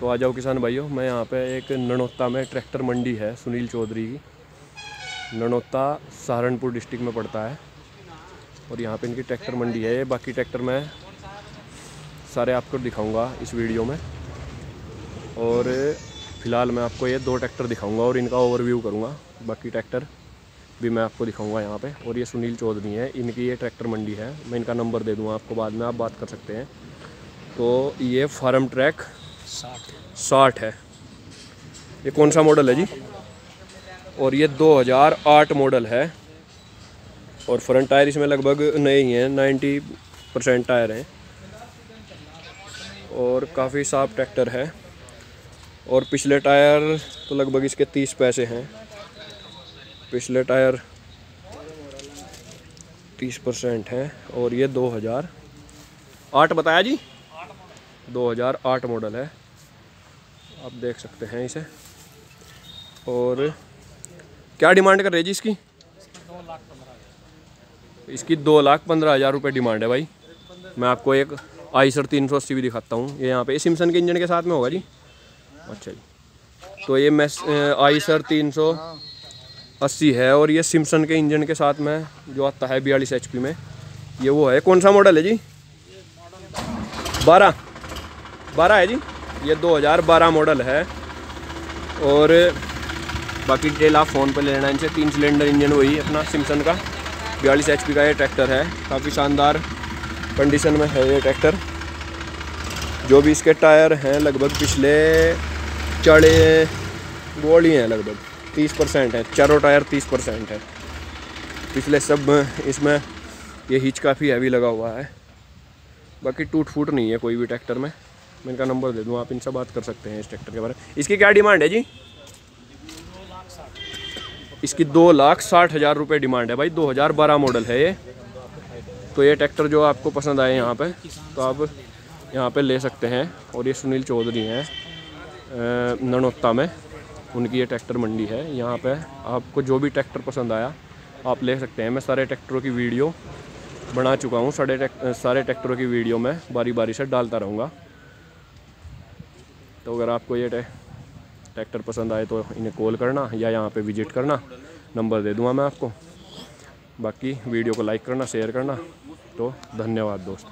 तो आ जाओ किसान भाइयों, मैं यहाँ पे एक ननौत्ता में ट्रैक्टर मंडी है सुनील चौधरी की। ननौत्ता सहारनपुर डिस्ट्रिक्ट में पड़ता है और यहाँ पे इनकी ट्रैक्टर मंडी है। बाकी ट्रैक्टर मैं सारे आपको दिखाऊँगा इस वीडियो में। और फ़िलहाल मैं आपको ये दो ट्रैक्टर दिखाऊँगा और इनका ओवरव्यू करूँगा। बाकी ट्रैक्टर भी मैं आपको दिखाऊँगा यहाँ पे। और ये सुनील चौधरी हैं, इनकी ये ट्रैक्टर मंडी है। मैं इनका नंबर दे दूँगा आपको, बाद में आप बात कर सकते हैं। तो ये फार्म ट्रैक साठ है। ये कौन सा मॉडल है जी? और ये 2008 मॉडल है। और फ्रंट टायर इसमें लगभग नए ही हैं 90 परसेंट टायर हैं। और काफ़ी साफ़ ट्रैक्टर है। और पिछले टायर तो लगभग इसके 30 पैसे हैं। पिछले टायर 30 परसेंट हैं। और ये 2008 बताया जी? 2008 मॉडल है। आप देख सकते हैं इसे। और क्या डिमांड कर रहे जी इसकी? इसकी दो लाख पंद्रह हज़ार रुपये डिमांड है भाई। मैं आपको एक आई सर तीन सौ अस्सी भी दिखाता हूँ। ये यहाँ पे सिमसन के इंजन के साथ में होगा जी? अच्छा जी। तो ये मैं आई सर तीन सौ अस्सी है और ये सिमसन के इंजन के साथ में जो आता है बयालीस एच में, ये वो है। कौन सा मॉडल है जी? बारह। बारह है जी। ये 2012 मॉडल है। और बाकी डिटेल आप फ़ोन पर ले लेना, इनसे तीन सिलेंडर इंजन वही अपना सिमसन का। बयालीस एच का ये ट्रैक्टर है। काफ़ी शानदार कंडीशन में है ये ट्रैक्टर जो भी इसके टायर हैं, लगभग पिछले चढ़े गोल ही लगभग। तीस परसेंट है, चारों टायर तीस परसेंट है। पिछले सब इसमें ये हिच काफ़ी हैवी लगा हुआ है। बाकी टूट फूट नहीं है कोई भी ट्रैक्टर में। मैं इनका नंबर दे दूँ, आप इनसे बात कर सकते हैं इस ट्रैक्टर के बारे में। इसकी क्या डिमांड है जी? इसकी दो लाख साठ हज़ार रुपये डिमांड है भाई, दो हज़ार बारह मॉडल है ये। तो ये ट्रैक्टर जो आपको पसंद आए यहाँ पे तो आप यहाँ पे ले सकते हैं। और ये सुनील चौधरी हैं ननोत्ता में। उनकी ये ट्रैक्टर मंडी है, यहाँ पे आपको जो भी ट्रैक्टर पसंद आया, आप ले सकते हैं। मैं सारे ट्रैक्टरों की वीडियो बना चुका हूँ, सारे सारे ट्रैक्टरों की वीडियो में बारी बारी से डालता रहूँगा। तो अगर आपको ये ट्रैक्टर पसंद आए तो इन्हें कॉल करना या यहाँ पे विज़िट करना। नंबर दे दूँगा मैं आपको। बाकी वीडियो को लाइक करना, शेयर करना। तो धन्यवाद दोस्त।